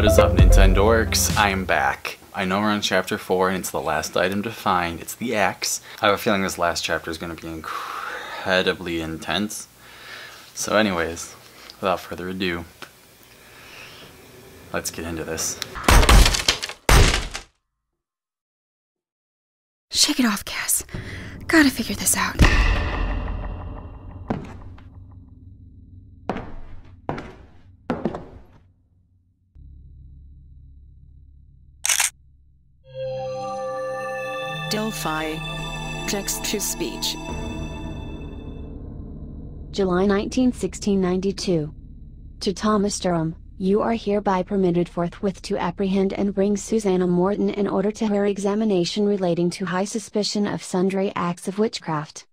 What is up, Nintendo Nintendorks? I'm back. I know we're on chapter 4 and it's the last item to find. It's the axe. I have a feeling this last chapter is going to be incredibly intense. So anyways, without further ado, let's get into this. Shake it off, Cass. Gotta figure this out. Delphi. Text to speech. July 19, 1692. To Thomas Durham, you are hereby permitted forthwith to apprehend and bring Susanna Morton in order to her examination relating to high suspicion of sundry acts of witchcraft.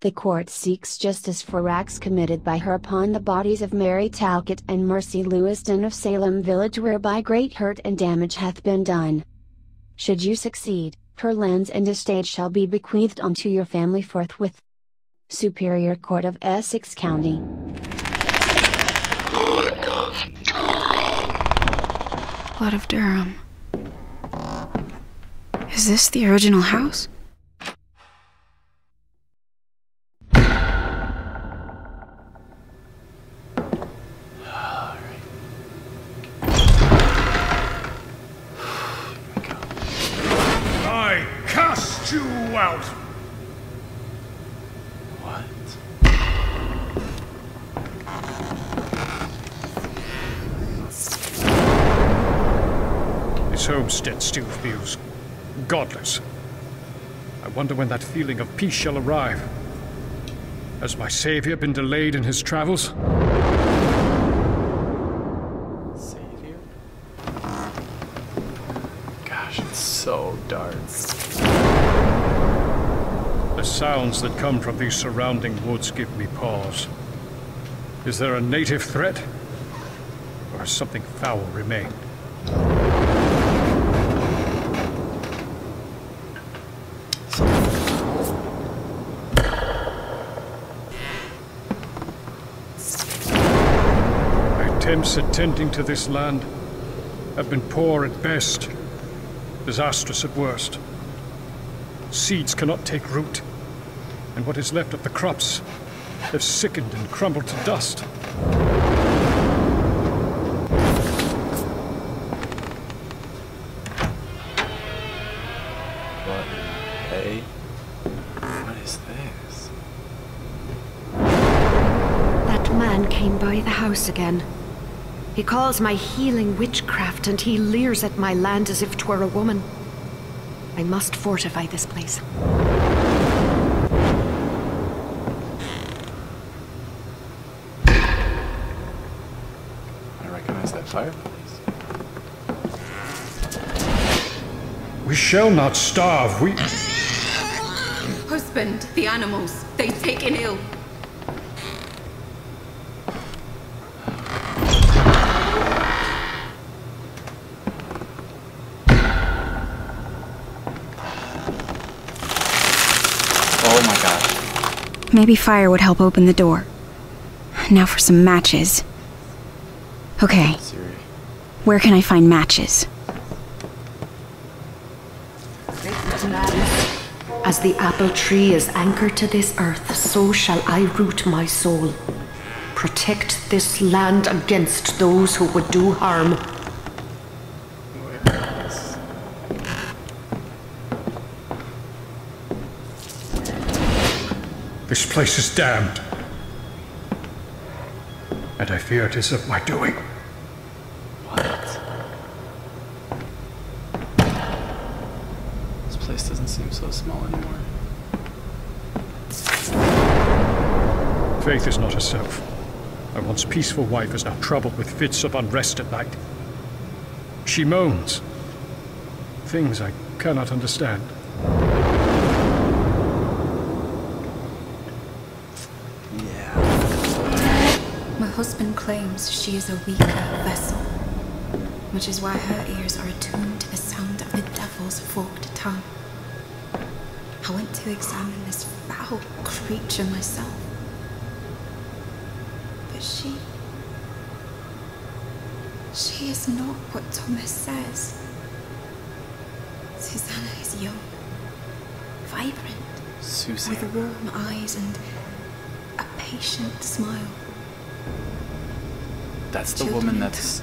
The court seeks justice for acts committed by her upon the bodies of Mary Talcott and Mercy Lewiston of Salem Village whereby great hurt and damage hath been done. Should you succeed, her lands and estate shall be bequeathed unto your family forthwith. Superior Court of Essex County. Blood of Durham. Is this the original house? Out! What? This homestead still feels godless. I wonder when that feeling of peace shall arrive. Has my savior been delayed in his travels? Sounds that come from these surrounding woods give me pause. Is there a native threat? Or has something foul remained? My attempts at tending to this land have been poor at best, disastrous at worst. Seeds cannot take root, and what is left of the crops have sickened and crumbled to dust. What in? What is this? That man came by the house again. He calls my healing witchcraft and he leers at my land as if 'twere a woman. I must fortify this place. I recognize that fireplace. We shall not starve. We. Husband, the animals, they've taken ill. Oh my god. Maybe fire would help open the door. Now for some matches. Okay, where can I find matches? As the apple tree is anchored to this earth, so shall I root my soul. Protect this land against those who would do harm. This place is damned. And I fear it is of my doing. What? This place doesn't seem so small anymore. Faith is not herself. My once peaceful wife is now troubled with fits of unrest at night. She moans. Things I cannot understand. Yeah. My husband claims she is a weaker vessel, which is why her ears are attuned to the sound of the devil's forked tongue. I went to examine this foul creature myself. But she. She is not what Thomas says. Susanna is young, vibrant, with warm eyes and a patient smile. That's the Children woman that's.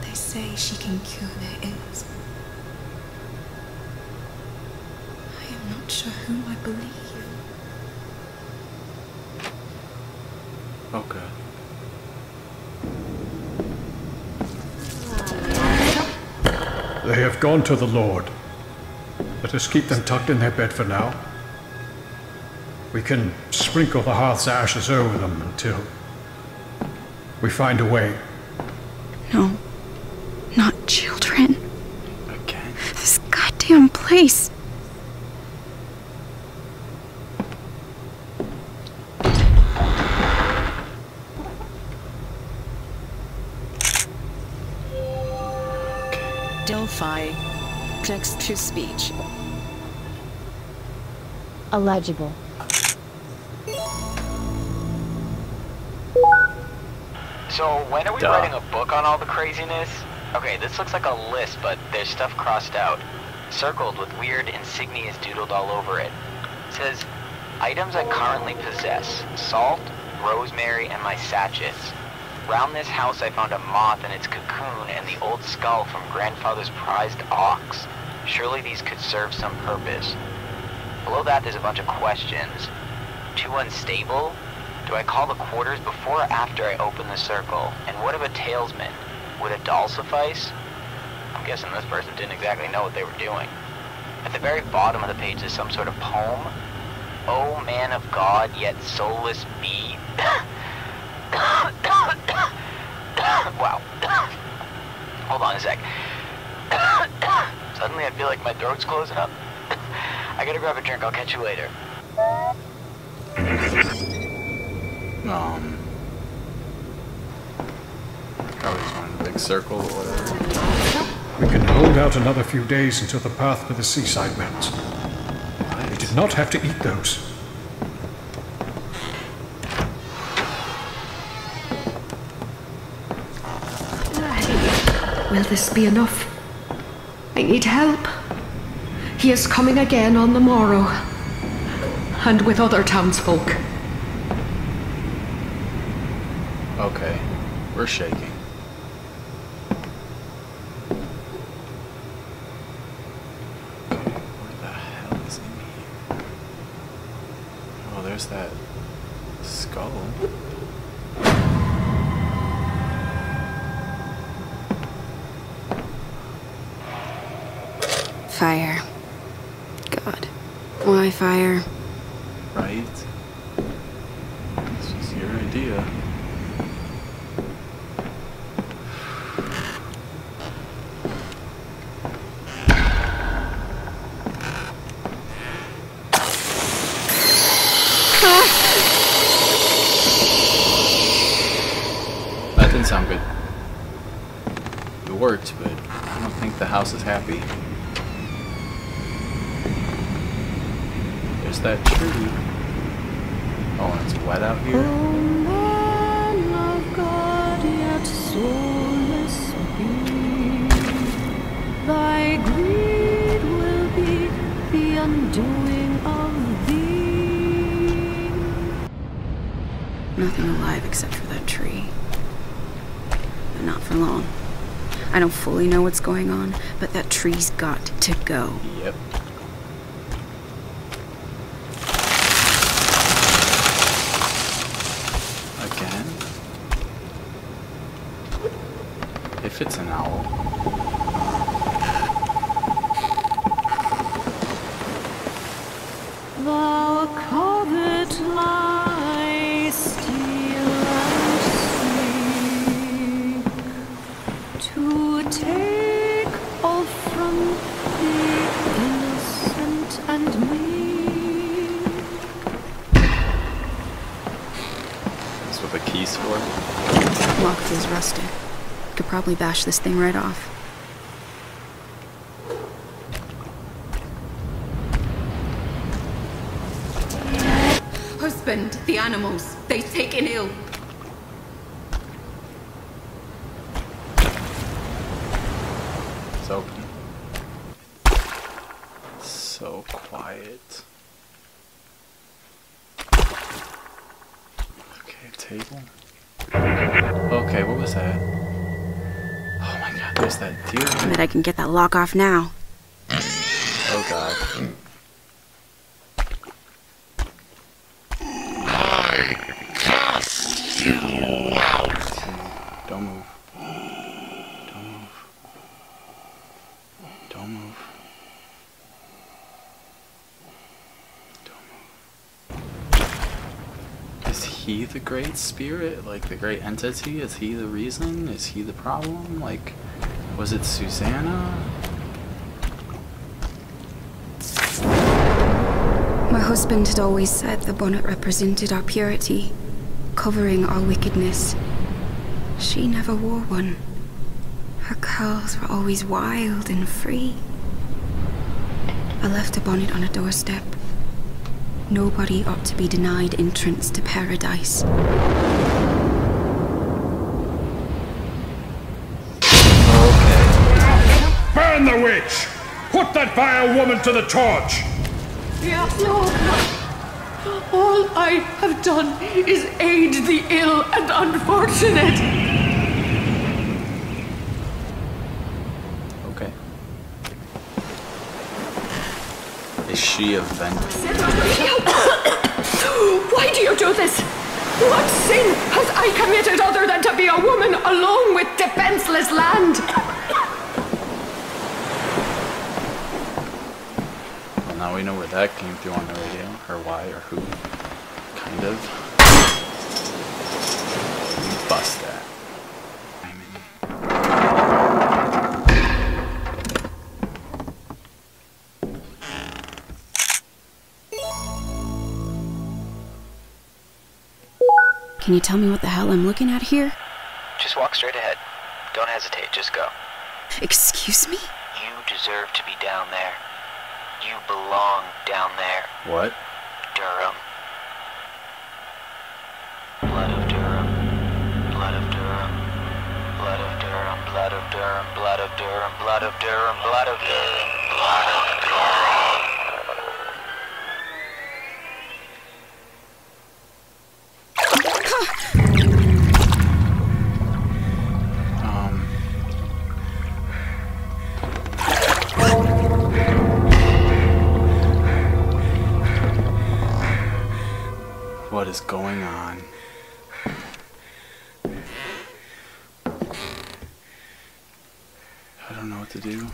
They say she can cure their ills. I sure whom I believe. Oh, good. They have gone to the Lord. Let us keep them tucked in their bed for now. We can sprinkle the hearth's ashes over them until we find a way. No, not children. Again. This goddamn place. Delphi. Text to speech. Illegible. So, when are we Duh. writing a book on all the craziness? Okay, this looks like a list, but there's stuff crossed out. Circled with weird insignias doodled all over it. It says, items I currently possess. Salt, rosemary, and my sachets. Round this house I found a moth and its cocoon and the old skull from grandfather's prized ox. Surely these could serve some purpose. Below that there's a bunch of questions. Too unstable? Do I call the quarters before or after I open the circle? And what of a talisman? Would a doll suffice? I'm guessing this person didn't exactly know what they were doing. At the very bottom of the page is some sort of poem. O man of God, yet soulless be. wow. Hold on a sec. Suddenly I feel like my throat's closing up. I gotta grab a drink. I'll catch you later. Um. Probably just wanted a big circle or whatever. We can hold out another few days until the path to the seaside melts. We did not have to eat those. Will this be enough? I need help. He is coming again on the morrow, and with other townsfolk. Okay. We're shaking. Okay, where the hell is in here? Oh, there's that skull. Fire. God. Why fire? Right? This was your idea. That didn't sound good. It worked, but I don't think the house is happy. That tree. Oh, and it's wet out here. Oh, Thy greed will be the undoing of thee. Nothing alive except for that tree. But not for long. I don't fully know what's going on, but that tree's got to go. Yep. Again? If it's an owl. Thou covet my steel and seek to take all from the innocent and meek. That's what the key's for. Lock feels rusted. Probably bash this thing right off. Husband, the animals, they've taken ill. door's open. So quiet. Okay, table. Okay, what was that? Oh my god, there's that deer. I bet I can get that lock off now. Oh god. Don't move. Don't move. Don't move. Don't move. Is he the great spirit? Like the great entity? Is he the reason? Is he the problem? Like, was it Susanna? My husband had always said the bonnet represented our purity, covering our wickedness. She never wore one. Her curls were always wild and free. I left a bonnet on a doorstep. Nobody ought to be denied entrance to paradise. That vile woman to the torch! Yes, Lord. All I have done is aid the ill and unfortunate. Okay. Is she a vent? Why do you do this? What sin has I committed other than to be a woman alone with defenseless land? Well, now we know where that came through on the radio, or why, or who. Kind of. We bust that. Timing. Can you tell me what the hell I'm looking at here? Just walk straight ahead. Don't hesitate, just go. Excuse me? You deserve to be down there. You belong down there, What? Durham. Blood of Durham. Blood of Durham. Blood of Durham. Blood of Durham. Blood of Durham. Blood of Durham. Blood of Durham. Blood of Durham. What is going on? I don't know what to do.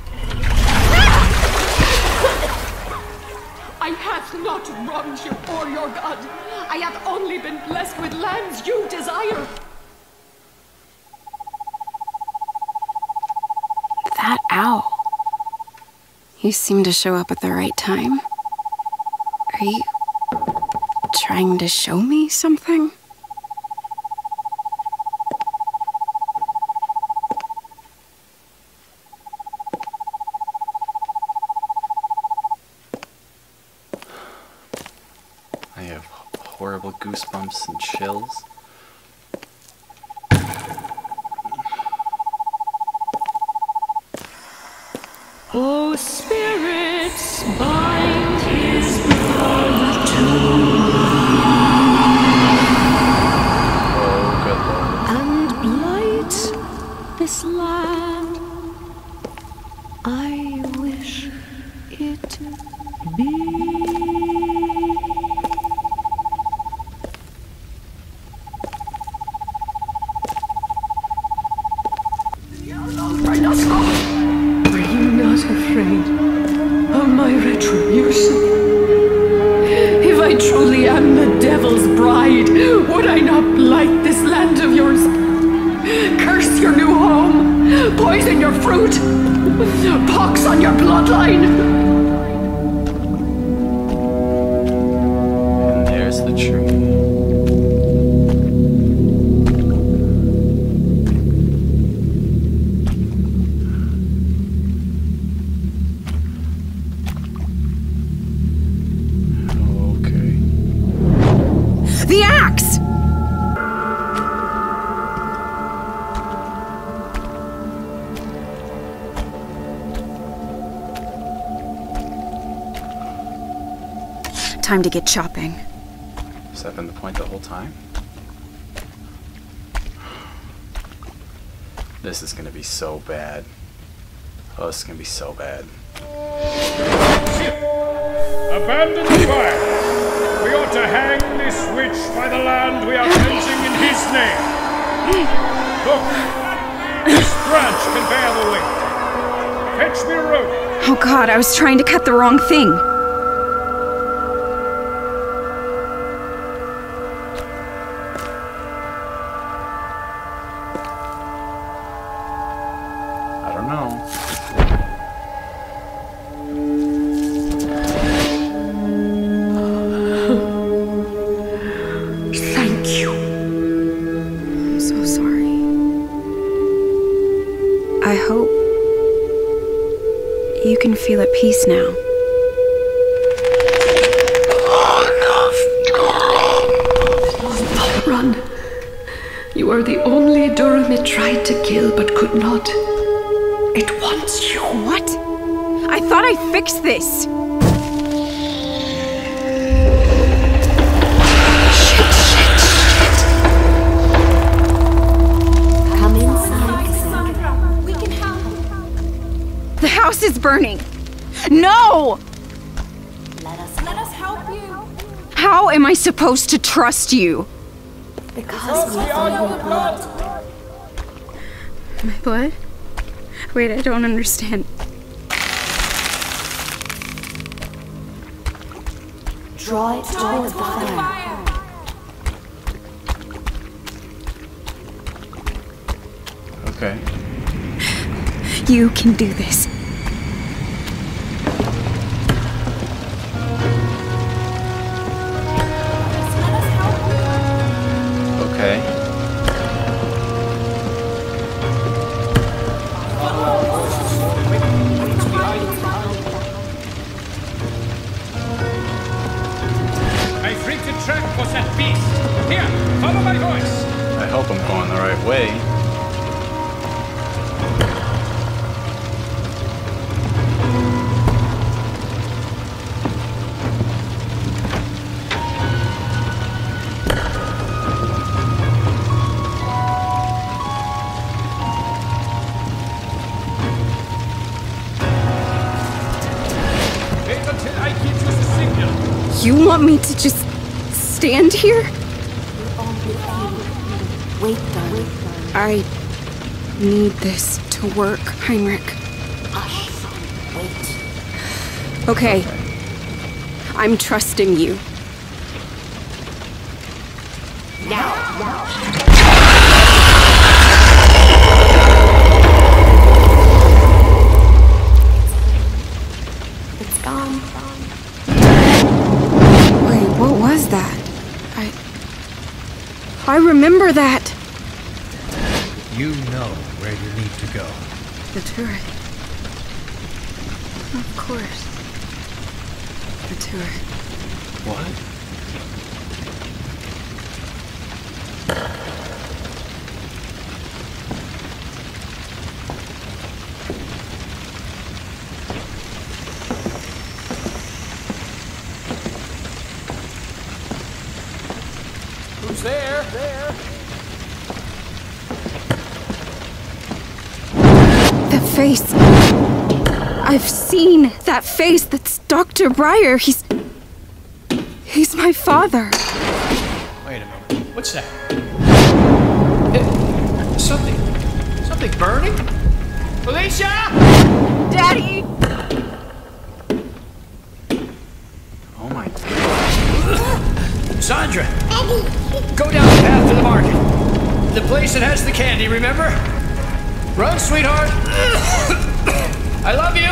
I have not wronged you or your God. I have only been blessed with lands you desire. That owl. You seem to show up at the right time. Are you trying to show me something? I have horrible goosebumps and chills. Would I not blight this land of yours? Curse your new home, poison your fruit, pox on your bloodline. Time to get chopping. Has that been the point the whole time? This is gonna be so bad. Oh, this is gonna be so bad. Abandon the fire! We ought to hang this witch by the land we are cleansing in his name. Look, this branch can bear the weight. Fetch me a rope. Oh god, I was trying to cut the wrong thing. I hope you can feel at peace now. Run. You are the only Durham it tried to kill but could not. It wants you. What? I thought I fixed this. House is burning. No! Let us Let us help you. How am I supposed to trust you? because we are your blood. My blood? Wait, I don't understand. Draw it toward the fire. Okay. You can do this. Going the right way. Wait until I give you the signal. You want me to just stand here? I need this to work, Heinrich. Wait. Okay. I'm trusting you. It's turret. Of course. The turret. What? Who's there? There. The face. I've seen that face. That's Dr. Breyer. He's. He's my father. Wait a minute. What's that? Eh, something. Something burning? Felicia! Daddy! Oh my Sandra! Go down the path to the market. The place that has the candy, remember? Run, sweetheart! I love you!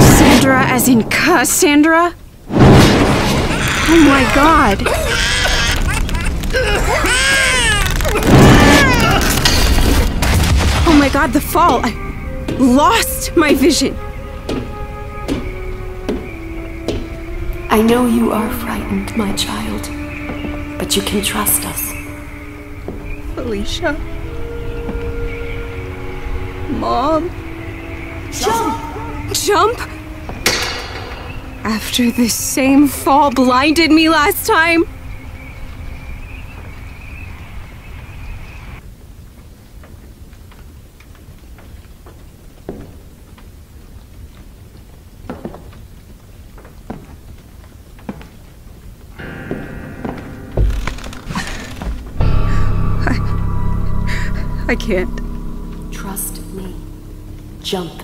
Sandra, as in Cassandra? Oh my god. Oh my god, the fall. I lost my vision. I know you are frightened, my child, but you can trust us. Felicia. Mom. Jump! Jump? After the same fall blinded me last time? I can't. Trust me. Jump.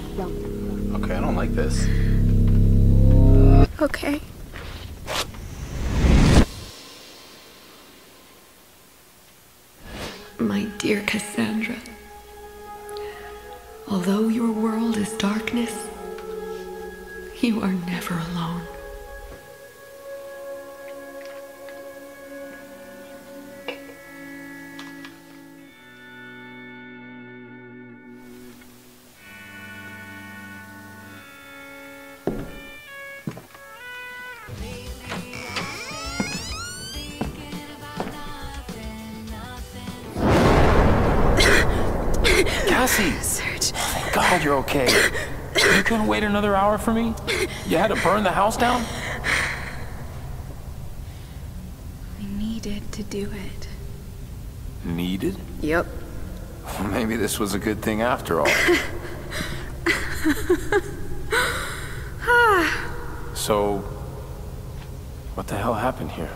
Okay, I don't like this. Okay. My dear Cassandra, although your world is darkness, you are never alone. Thank God you're okay. You couldn't wait another hour for me? You had to burn the house down? I needed to do it. Needed? Yep. Maybe this was a good thing after all. so, what the hell happened here?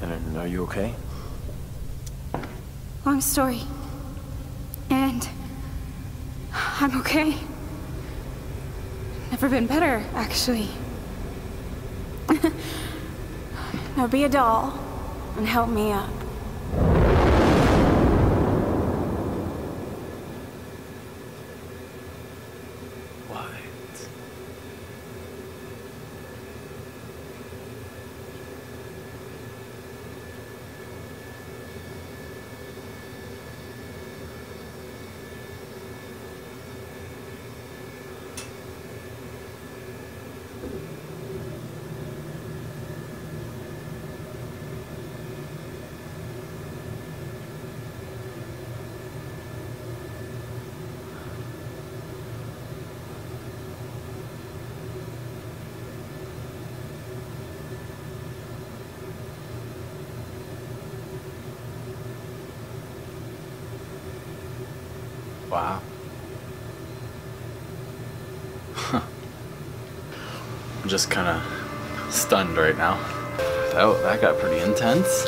And are you okay? Long story. And I'm okay. Never been better, actually. now be a doll and help me up. What? Wow. I'm just kind of stunned right now. That, that got pretty intense.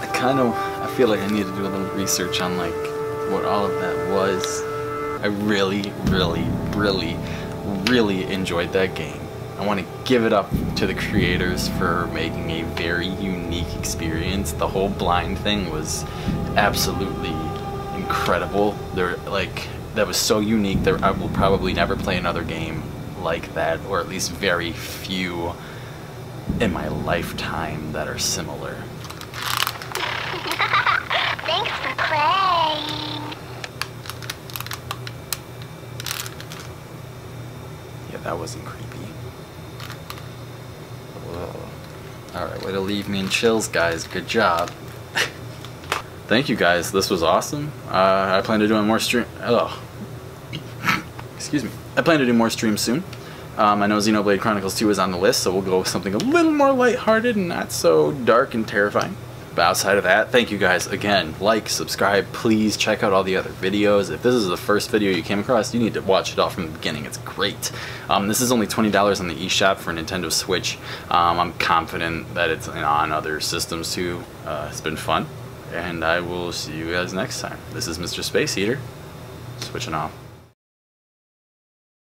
I kind of, I feel like I need to do a little research on like what all of that was. I really, really, really, really enjoyed that game. I want to give it up to the creators for making a very unique experience. The whole blind thing was absolutely incredible. They're like, that was so unique that I will probably never play another game like that, or at least very few in my lifetime that are similar. Thanks for playing. Yeah, that wasn't creepy. Alright, way to leave me in chills, guys. Good job. Thank you, guys. This was awesome. Uh, I plan to do more stream. Oh, excuse me. I plan to do more streams soon. Um, I know Xenoblade Chronicles 2 is on the list, so we'll go with something a little more lighthearted and not so dark and terrifying. But outside of that, thank you guys again. Like, subscribe, please check out all the other videos. If this is the first video you came across, you need to watch it all from the beginning. It's great. Um, this is only $20 on the eShop for Nintendo Switch. Um, I'm confident that it's on other systems too. Uh, it's been fun. And I will see you guys next time. This is Mr. Space Heater, switching off.